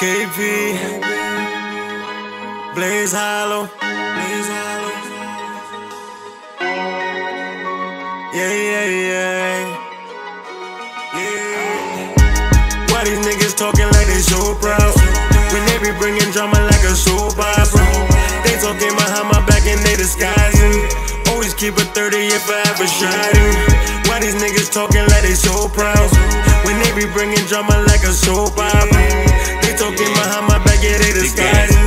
AP. Blaze Hollow. Blaze Hollow. Yeah, yeah, yeah. Yeah. Why these niggas talking like they so proud? When they be bringing drama like a soap opera. They talking behind my back and they disguising. Always keep a 30 if I ever shot him. Why these niggas talking like they so proud? When they be bringing drama like a soap opera. Talking behind my back, yeah, they disguising.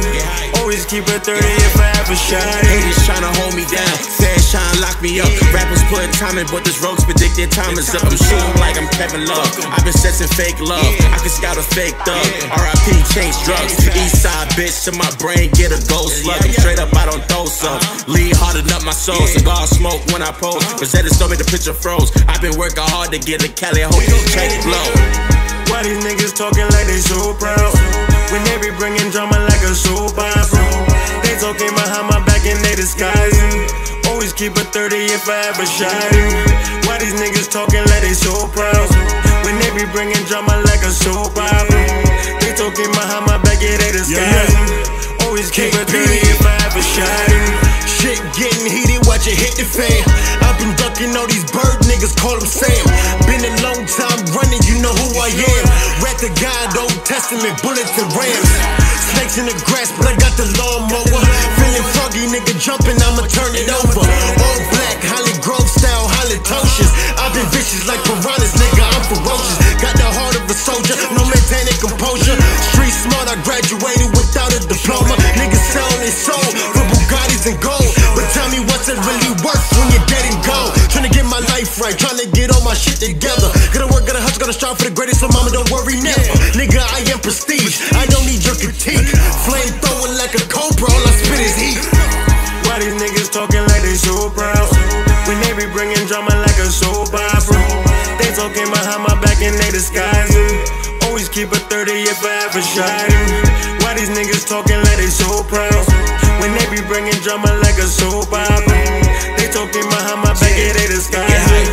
Always keep a 30 if I ever shot him. Haters tryna hold me down, fast tryna lock me up. Rappers putting time in, but this rogue's predicted time is up. I'm shooting like I'm Kevin Love. I've been sensing fake love. I can scout a fake thug. RIP change drugs. East side bitch to my brain, get a ghost slug. I'm straight up, I don't throw some. Lead hardened up my soul. Cigar smoke when I pose. Rosetta told me the picture froze. I've been working hard to get a Cali. I hope you check blow. Why these niggas talking like they so proud? When they be bringing drama like a soap opera. They talking behind my back and they disguising. Always keep a 30 if I ever shot him. Why these niggas talking like they so proud? When they be bringing drama like a soap opera. They talking behind my back, yeah, they disguising. Always keep a 30 if I ever shot him. Shit getting heated, watch it hit the fan. I've been ducking all these bird niggas, call them Sam. Been a long time running, you know who I am. Rat the God, Old Testament, bullets and rams. Snakes in the grass, but I got the lawnmower. Feeling froggy, nigga jumping, I'ma turn it over. All black, Holly Grove style, halitosis. I've been vicious like piranhas, nigga, right, trying to get all my shit together. Gonna work, gotta hustle, gonna strive for the greatest, so mama don't worry never. Nigga, I am prestige, I don't need your critique. Flame throwing like a cobra, all I spit is heat. Why these niggas talking like they so proud? When they be bringing drama like a soap opera. They talking behind my back and they disguising. Always keep a 30 if I ever shot him. Why these niggas talking like they so proud? When they be bringing drama like a soap opera. Talking behind my back, yeah, they disguising.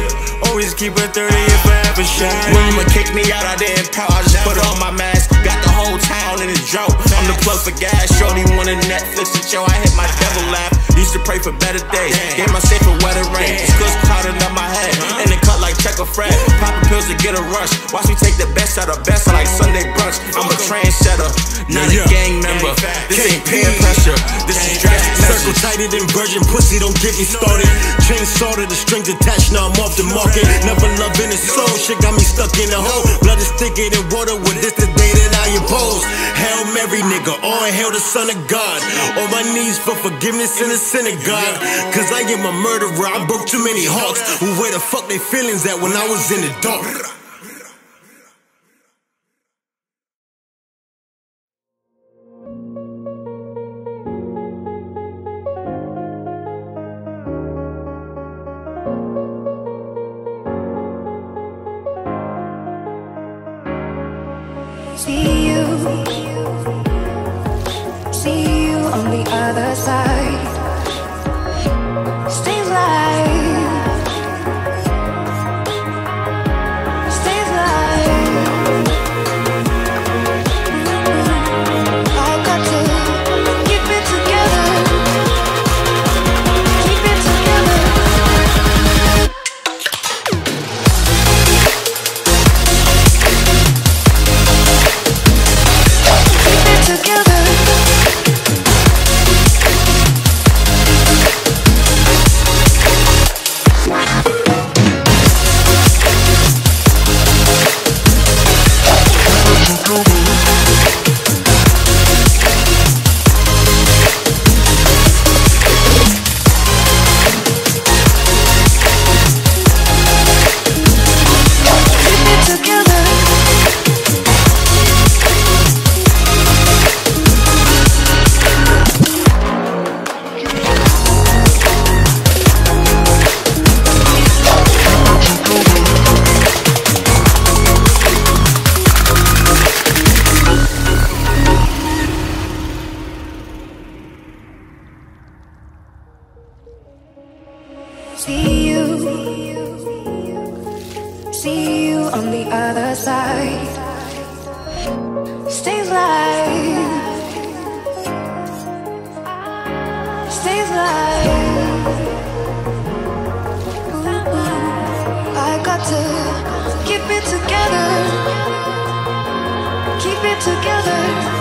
Always keep a 30 if I ever shot him. Mama kicked me out, I didn't pout. I just put on my mask. Got the whole town in a drought. I'm the plug for gas. Shorty wanted Netflix and show. I hit my devil laugh. Used to pray for better days. Gave my safe for wetter rain. Skills clouding up my head. Uh-huh. And it cut like check a Fred. Popping pills to get a rush. Watch me take the best out of best I like Sunday brunch. I'm a trendsetter, not a gang member. This ain't peer pressure. This is drastic Circle tighter than virgin pussy, don't get me started. Chain sorted, the strings attached, now I'm off the market. Never loving a soul, shit got me stuck in a hole. Blood is thicker than water, when this the day that I oppose. Hail Mary, nigga, all hail the Son of God. On my knees for forgiveness in the synagogue. Cause I am a murderer, I broke too many hearts. Where the fuck they feelings at when I was in the dark? See you, see you on the other side. Stays alive. Stays alive. Ooh, I got to keep it together. Keep it together.